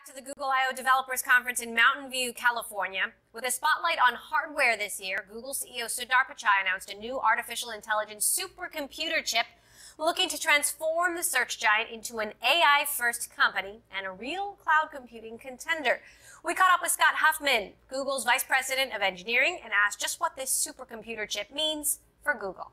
back to the Google I/O Developers Conference in Mountain View, California. With a spotlight on hardware this year, Google CEO Sundar Pichai announced a new artificial intelligence supercomputer chip looking to transform the search giant into an AI-first company and a real cloud computing contender. We caught up with Scott Huffman, Google's Vice President of Engineering, and asked just what this supercomputer chip means for Google.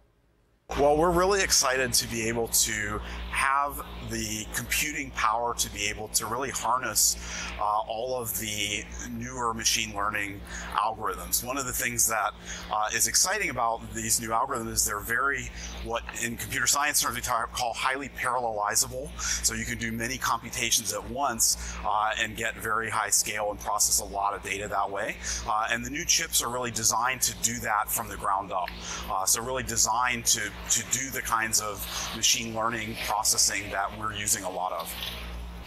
Well, we're really excited to be able to have the computing power to be able to really harness uh, all of the newer machine learning algorithms. One of the things that uh, is exciting about these new algorithms is they're very, what in computer science terms we call highly parallelizable. So you can do many computations at once uh, and get very high scale and process a lot of data that way. Uh, and the new chips are really designed to do that from the ground up. Uh, so really designed to to do the kinds of machine learning processing that we're using a lot of.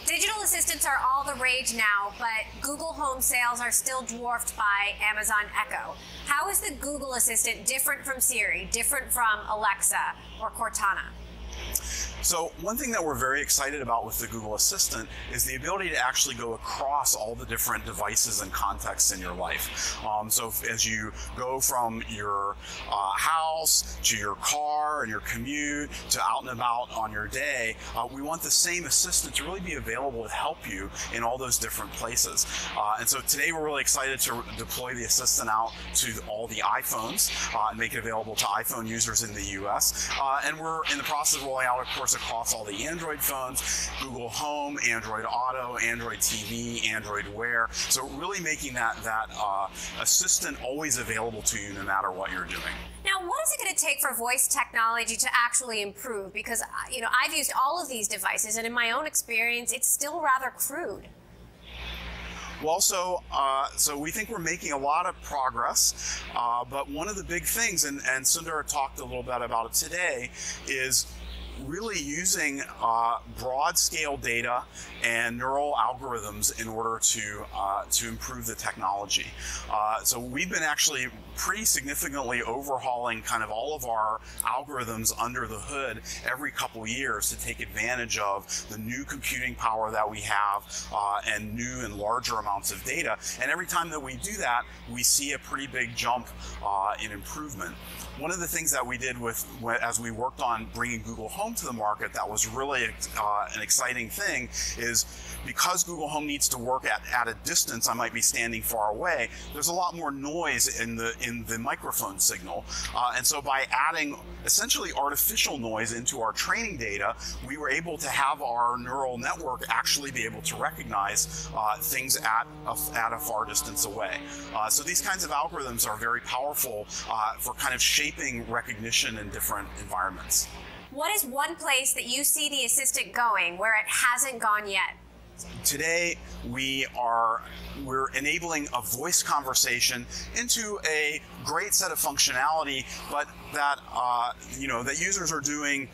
Digital assistants are all the rage now, but Google Home sales are still dwarfed by Amazon Echo. How is the Google Assistant different from Siri, different from Alexa or Cortana? So one thing that we're very excited about with the Google Assistant is the ability to actually go across all the different devices and contexts in your life. Um, so as you go from your uh, house to your car and your commute to out and about on your day, uh, we want the same assistant to really be available to help you in all those different places. Uh, and so today we're really excited to deploy the assistant out to all the iPhones uh, and make it available to iPhone users in the US. Uh, and we're in the process of rolling out, of course, across all the Android phones, Google Home, Android Auto, Android TV, Android Wear. So really making that, that uh, assistant always available to you no matter what you're doing. Now, what is it going to take for voice technology to actually improve? Because, uh, you know, I've used all of these devices, and in my own experience, it's still rather crude. Well, so, uh, so we think we're making a lot of progress, uh, but one of the big things, and, and Sundar talked a little bit about it today, is really using uh, broad scale data and neural algorithms in order to uh, to improve the technology. Uh, so we've been actually pretty significantly overhauling kind of all of our algorithms under the hood every couple years to take advantage of the new computing power that we have uh, and new and larger amounts of data. And every time that we do that, we see a pretty big jump uh, in improvement. One of the things that we did with as we worked on bringing Google Home to the market that was really uh, an exciting thing is because Google Home needs to work at, at a distance, I might be standing far away, there's a lot more noise in the in the microphone signal. Uh, and so by adding essentially artificial noise into our training data, we were able to have our neural network actually be able to recognize uh, things at a, at a far distance away. Uh, so these kinds of algorithms are very powerful uh, for kind of shaping recognition in different environments. What is one place that you see the assistant going where it hasn't gone yet? Today, we are we're enabling a voice conversation into a great set of functionality, but that uh, you know that users are doing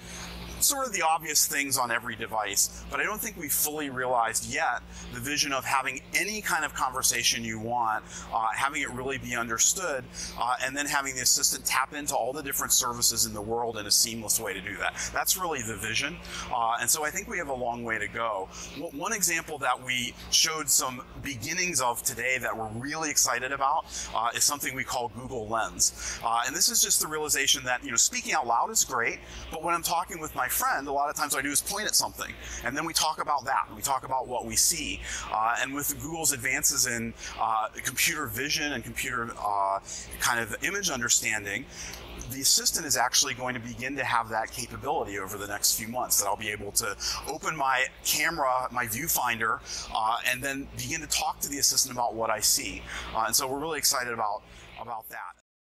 sort of the obvious things on every device, but I don't think we fully realized yet the vision of having any kind of conversation you want, uh, having it really be understood, uh, and then having the assistant tap into all the different services in the world in a seamless way to do that. That's really the vision, uh, and so I think we have a long way to go. One example that we showed some beginnings of today that we're really excited about uh, is something we call Google Lens, uh, and this is just the realization that you know speaking out loud is great, but when I'm talking with my friend, a lot of times what I do is point at something, and then we talk about that. We talk about what we see. Uh, and with Google's advances in uh, computer vision and computer uh, kind of image understanding, the assistant is actually going to begin to have that capability over the next few months that I'll be able to open my camera, my viewfinder, uh, and then begin to talk to the assistant about what I see. Uh, and so we're really excited about, about that.